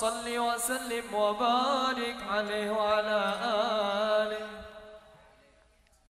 صل وسلم وبارك عليه وعلى آله